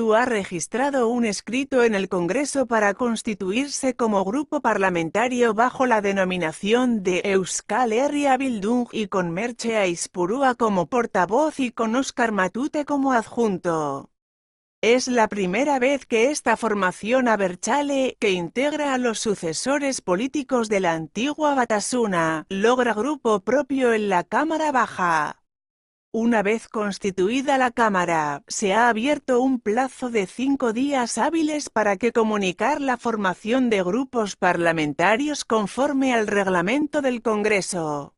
Ha registrado un escrito en el Congreso para constituirse como grupo parlamentario bajo la denominación de Euskal Herria Bildung y con Merche Aispurúa como portavoz y con Oscar Matute como adjunto. Es la primera vez que esta formación aberchale, que integra a los sucesores políticos de la antigua Batasuna, logra grupo propio en la Cámara Baja. Una vez constituida la Cámara, se ha abierto un plazo de cinco días hábiles para que comunicar la formación de grupos parlamentarios conforme al reglamento del Congreso.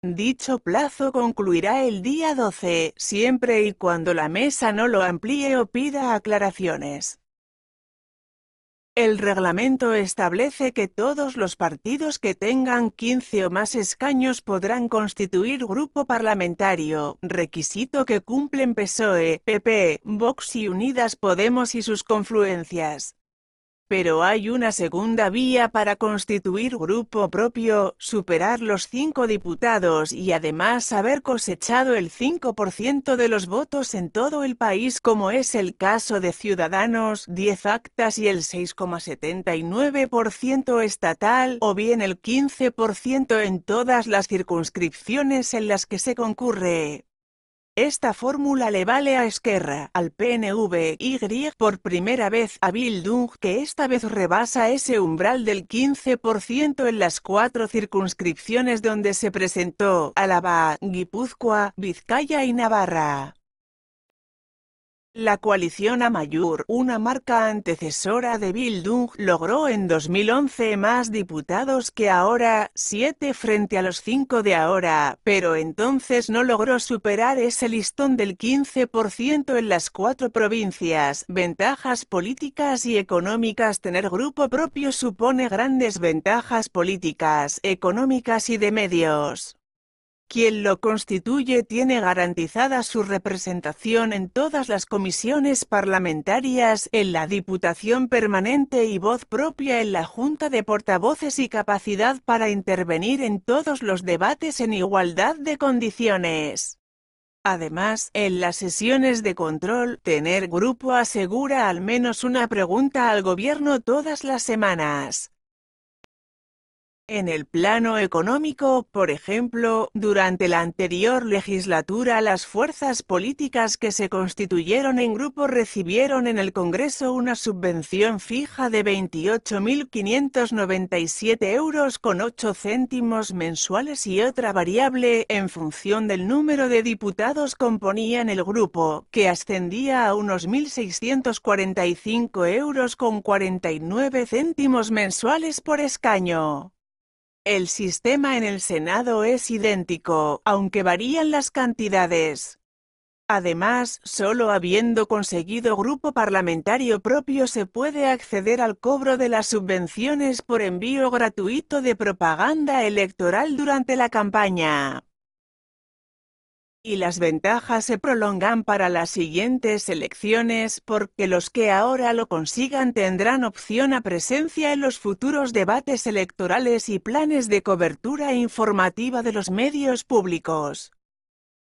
Dicho plazo concluirá el día 12, siempre y cuando la mesa no lo amplíe o pida aclaraciones. El reglamento establece que todos los partidos que tengan 15 o más escaños podrán constituir grupo parlamentario, requisito que cumplen PSOE, PP, Vox y Unidas Podemos y sus confluencias. Pero hay una segunda vía para constituir grupo propio, superar los cinco diputados y además haber cosechado el 5% de los votos en todo el país como es el caso de Ciudadanos, 10 actas y el 6,79% estatal o bien el 15% en todas las circunscripciones en las que se concurre. Esta fórmula le vale a Esquerra, al PNV y por primera vez a Bildung que esta vez rebasa ese umbral del 15% en las cuatro circunscripciones donde se presentó, Álava, Guipúzcoa, Vizcaya y Navarra. La coalición Amayur, una marca antecesora de Bildung, logró en 2011 más diputados que ahora, siete frente a los cinco de ahora, pero entonces no logró superar ese listón del 15% en las cuatro provincias. Ventajas políticas y económicas Tener grupo propio supone grandes ventajas políticas, económicas y de medios. Quien lo constituye tiene garantizada su representación en todas las comisiones parlamentarias, en la Diputación Permanente y voz propia en la Junta de Portavoces y capacidad para intervenir en todos los debates en igualdad de condiciones. Además, en las sesiones de control, tener grupo asegura al menos una pregunta al gobierno todas las semanas. En el plano económico, por ejemplo, durante la anterior legislatura las fuerzas políticas que se constituyeron en grupo recibieron en el Congreso una subvención fija de 28.597 euros con 8 céntimos mensuales y otra variable en función del número de diputados componían el grupo, que ascendía a unos 1.645 euros con 49 céntimos mensuales por escaño. El sistema en el Senado es idéntico, aunque varían las cantidades. Además, solo habiendo conseguido grupo parlamentario propio se puede acceder al cobro de las subvenciones por envío gratuito de propaganda electoral durante la campaña y las ventajas se prolongan para las siguientes elecciones porque los que ahora lo consigan tendrán opción a presencia en los futuros debates electorales y planes de cobertura informativa de los medios públicos.